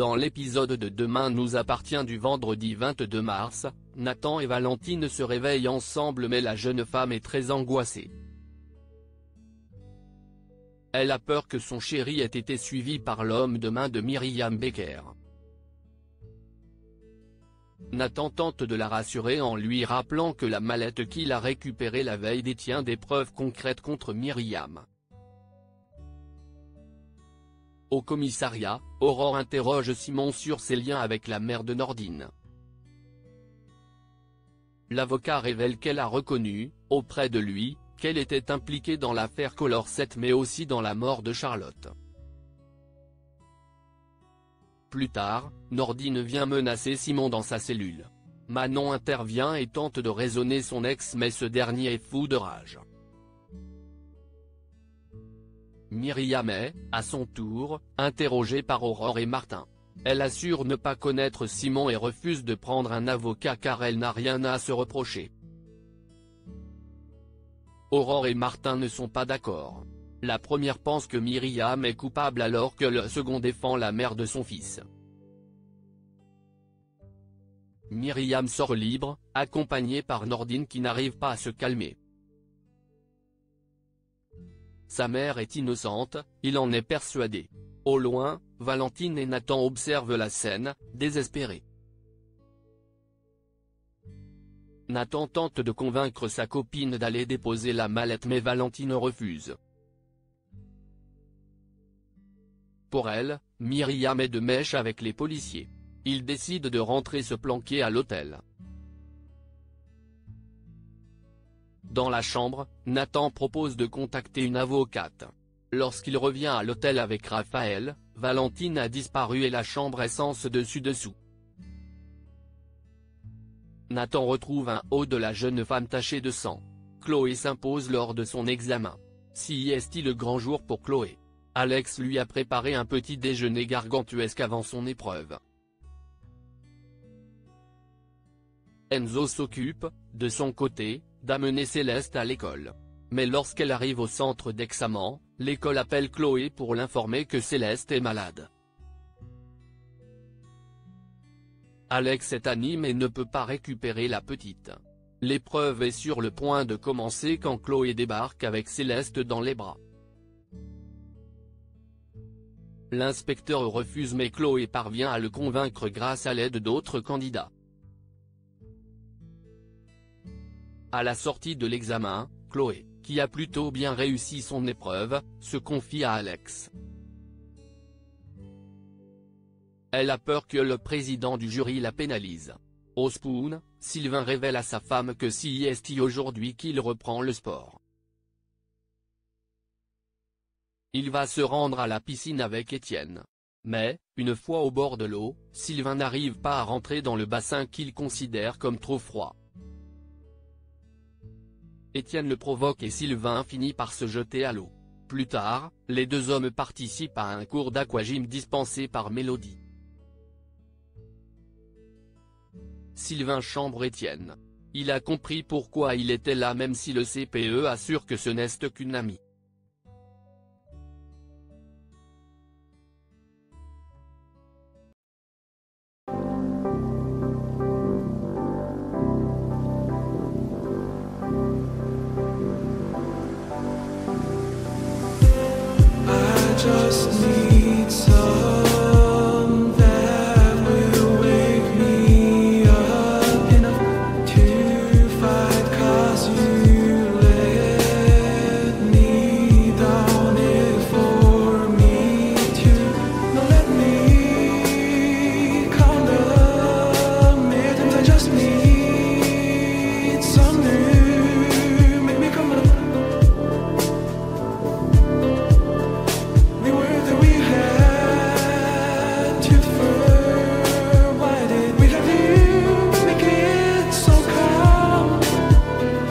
Dans l'épisode de Demain nous appartient du vendredi 22 mars, Nathan et Valentine se réveillent ensemble mais la jeune femme est très angoissée. Elle a peur que son chéri ait été suivi par l'homme de main de Myriam Becker. Nathan tente de la rassurer en lui rappelant que la mallette qu'il a récupérée la veille détient des preuves concrètes contre Myriam. Au commissariat, Aurore interroge Simon sur ses liens avec la mère de Nordine. L'avocat révèle qu'elle a reconnu, auprès de lui, qu'elle était impliquée dans l'affaire Colorset mais aussi dans la mort de Charlotte. Plus tard, Nordine vient menacer Simon dans sa cellule. Manon intervient et tente de raisonner son ex mais ce dernier est fou de rage. Myriam est, à son tour, interrogée par Aurore et Martin. Elle assure ne pas connaître Simon et refuse de prendre un avocat car elle n'a rien à se reprocher. Aurore et Martin ne sont pas d'accord. La première pense que Myriam est coupable alors que le second défend la mère de son fils. Myriam sort libre, accompagnée par Nordine qui n'arrive pas à se calmer. Sa mère est innocente, il en est persuadé. Au loin, Valentine et Nathan observent la scène, désespérés. Nathan tente de convaincre sa copine d'aller déposer la mallette mais Valentine refuse. Pour elle, Myriam est de mèche avec les policiers. Ils décident de rentrer se planquer à l'hôtel. Dans la chambre, Nathan propose de contacter une avocate. Lorsqu'il revient à l'hôtel avec Raphaël, Valentine a disparu et la chambre est sens dessus-dessous. Nathan retrouve un haut de la jeune femme tachée de sang. Chloé s'impose lors de son examen. Si est-il le grand jour pour Chloé? Alex lui a préparé un petit déjeuner gargantuesque avant son épreuve. Enzo s'occupe, de son côté, d'amener Céleste à l'école. Mais lorsqu'elle arrive au centre d'examen, l'école appelle Chloé pour l'informer que Céleste est malade. Alex est anime et ne peut pas récupérer la petite. L'épreuve est sur le point de commencer quand Chloé débarque avec Céleste dans les bras. L'inspecteur refuse mais Chloé parvient à le convaincre grâce à l'aide d'autres candidats. À la sortie de l'examen, Chloé, qui a plutôt bien réussi son épreuve, se confie à Alex. Elle a peur que le président du jury la pénalise. Au Spoon, Sylvain révèle à sa femme que si est aujourd'hui qu'il reprend le sport. Il va se rendre à la piscine avec Étienne. Mais, une fois au bord de l'eau, Sylvain n'arrive pas à rentrer dans le bassin qu'il considère comme trop froid. Étienne le provoque et Sylvain finit par se jeter à l'eau. Plus tard, les deux hommes participent à un cours d'aquagym dispensé par Mélodie. Sylvain chambre Étienne. Il a compris pourquoi il était là même si le CPE assure que ce n'est qu'une amie. Just need